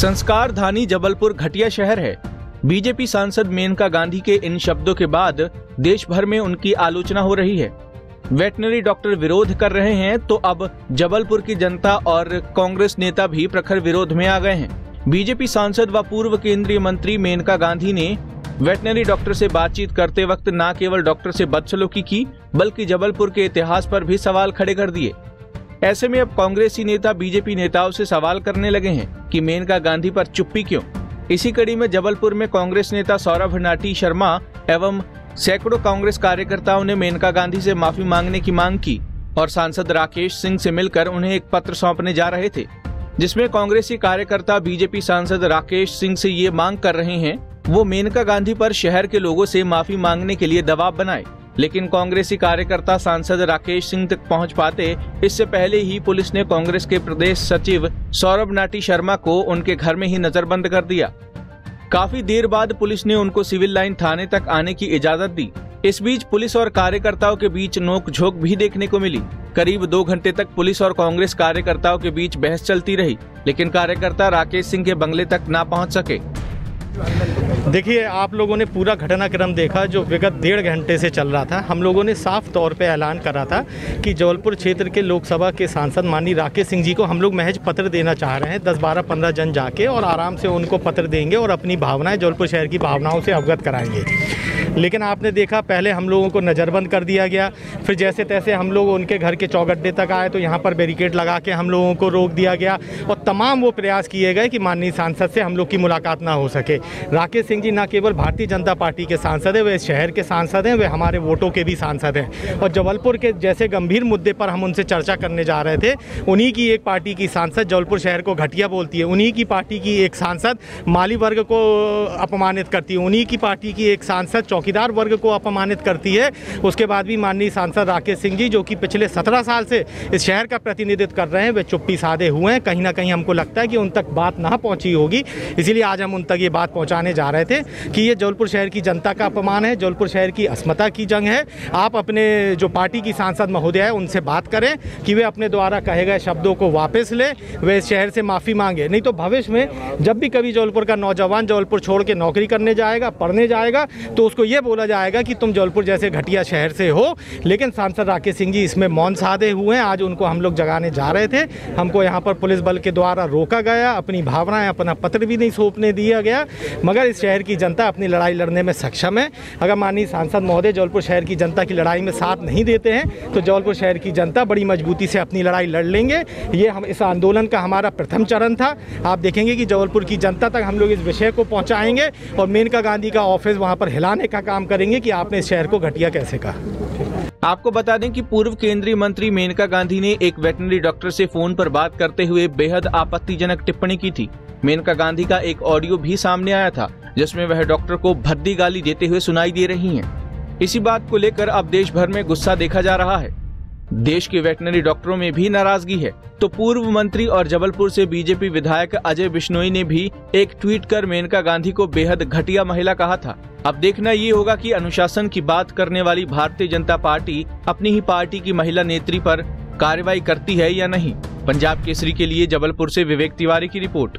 संस्कार धानी जबलपुर घटिया शहर है। बीजेपी सांसद मेनका गांधी के इन शब्दों के बाद देश भर में उनकी आलोचना हो रही है। वेटनरी डॉक्टर विरोध कर रहे हैं तो अब जबलपुर की जनता और कांग्रेस नेता भी प्रखर विरोध में आ गए हैं। बीजेपी सांसद व पूर्व केंद्रीय मंत्री मेनका गांधी ने वेटनरी डॉक्टर से बातचीत करते वक्त न केवल डॉक्टर से बदसलूकी की, बल्कि जबलपुर के इतिहास पर भी सवाल खड़े कर दिए। ऐसे में अब कांग्रेसी नेता बीजेपी नेताओं से सवाल करने लगे हैं। कि मेनका गांधी पर चुप्पी क्यों? इसी कड़ी में जबलपुर में कांग्रेस नेता सौरभ नाटी शर्मा एवं सैकड़ों कांग्रेस कार्यकर्ताओं ने मेनका गांधी से माफ़ी मांगने की मांग की और सांसद राकेश सिंह से मिलकर उन्हें एक पत्र सौंपने जा रहे थे, जिसमें कांग्रेसी कार्यकर्ता बीजेपी सांसद राकेश सिंह से ये मांग कर रहे हैं, वो मेनका गांधी पर शहर के लोगों से माफ़ी मांगने के लिए दबाव बनाए। लेकिन कांग्रेसी कार्यकर्ता सांसद राकेश सिंह तक पहुँच पाते, इससे पहले ही पुलिस ने कांग्रेस के प्रदेश सचिव सौरभ नाटी शर्मा को उनके घर में ही नजरबंद कर दिया। काफ़ी देर बाद पुलिस ने उनको सिविल लाइन थाने तक आने की इजाज़त दी। इस बीच पुलिस और कार्यकर्ताओं के बीच नोक झोंक भी देखने को मिली। करीब दो घंटे तक पुलिस और कांग्रेस कार्यकर्ताओं के बीच बहस चलती रही, लेकिन कार्यकर्ता राकेश सिंह के बंगले तक न पहुँच सके। देखिए, आप लोगों ने पूरा घटनाक्रम देखा, जो विगत डेढ़ घंटे से चल रहा था। हम लोगों ने साफ़ तौर पे ऐलान करा था कि जबलपुर क्षेत्र के लोकसभा के सांसद माननीय राकेश सिंह जी को हम लोग महज पत्र देना चाह रहे हैं। दस बारह पंद्रह जन जाके और आराम से उनको पत्र देंगे और अपनी भावनाएँ जबलपुर शहर की भावनाओं से अवगत कराएँगे। लेकिन आपने देखा, पहले हम लोगों को नज़रबंद कर दिया गया, फिर जैसे तैसे हम लोग उनके घर के चौगड्डे तक आए तो यहाँ पर बैरिकेड लगा के हम लोगों को रोक दिया गया और तमाम वो प्रयास किए गए कि माननीय सांसद से हम लोग की मुलाकात ना हो सके। राकेश सिंह जी ना केवल भारतीय जनता पार्टी के सांसद हैं, वे शहर के सांसद हैं, वे हमारे वोटों के भी सांसद हैं। और जबलपुर के जैसे गंभीर मुद्दे पर हम उनसे चर्चा करने जा रहे थे, उन्हीं की एक पार्टी की सांसद जबलपुर शहर को घटिया बोलती है, उन्हीं की पार्टी की एक सांसद माली वर्ग को अपमानित करती है, उन्हीं की पार्टी की एक सांसद चौकीदार वर्ग को अपमानित करती है। उसके बाद भी माननीय सांसद राकेश सिंह जी, जो कि पिछले सत्रह साल से इस शहर का प्रतिनिधित्व कर रहे हैं, वे चुप्पी साधे हुए हैं। कहीं ना कहीं हमको लगता है कि उन तक बात ना पहुँची होगी, इसीलिए आज हम उन तक ये बात पहुँचाने जा रहे थे कि ये जबलपुर शहर की जनता का अपमान है, जबलपुर शहर की अस्मता की जंग है। आप अपने जो पार्टी की सांसद महोदय है, उनसे बात करें कि वे अपने द्वारा कहे गए शब्दों को वापस ले, वे इस शहर से माफ़ी मांगे। नहीं तो भविष्य में जब भी कभी जबलपुर का नौजवान जबलपुर छोड़ के नौकरी करने जाएगा, पढ़ने जाएगा तो उसको ये बोला जाएगा कि तुम जबलपुर जैसे घटिया शहर से हो। लेकिन सांसद राकेश सिंह जी इसमें मौन साधे हुए हैं। आज उनको हम लोग जगाने जा रहे थे। हमको यहाँ पर पुलिस बल के द्वारा रोका गया, अपनी भावनाएँ, अपना पत्र भी नहीं सौंपने दिया गया। मगर इस शहर की जनता अपनी लड़ाई लड़ने में सक्षम है। अगर माननीय सांसद महोदय जबलपुर शहर की जनता की लड़ाई में साथ नहीं देते हैं तो जबलपुर शहर की जनता बड़ी मजबूती से अपनी लड़ाई लड़ लेंगे। ये हम इस आंदोलन का हमारा प्रथम चरण था। आप देखेंगे कि जबलपुर की जनता तक हम लोग इस विषय को पहुँचाएँगे और मेनका गांधी का ऑफ़िस वहाँ पर हिलाने का काम करेंगे कि आपने इस शहर को घटिया कैसे कहा। आपको बता दें कि पूर्व केंद्रीय मंत्री मेनका गांधी ने एक वेटनरी डॉक्टर से फ़ोन पर बात करते हुए बेहद आपत्तिजनक टिप्पणी की थी मेनका गांधी का एक ऑडियो भी सामने आया था, जिसमें वह डॉक्टर को भद्दी गाली देते हुए सुनाई दे रही हैं। इसी बात को लेकर अब देश भर में गुस्सा देखा जा रहा है देश के वेटनरी डॉक्टरों में भी नाराज़गी है। तो पूर्व मंत्री और जबलपुर से बीजेपी विधायक अजय बिश्नोई ने भी एक ट्वीट कर मेनका गांधी को बेहद घटिया महिला कहा था। अब देखना ये होगा कि अनुशासन की बात करने वाली भारतीय जनता पार्टी अपनी ही पार्टी की महिला नेत्री पर कार्रवाई करती है या नहीं। पंजाब केसरी के लिए जबलपुर से विवेक तिवारी की रिपोर्ट।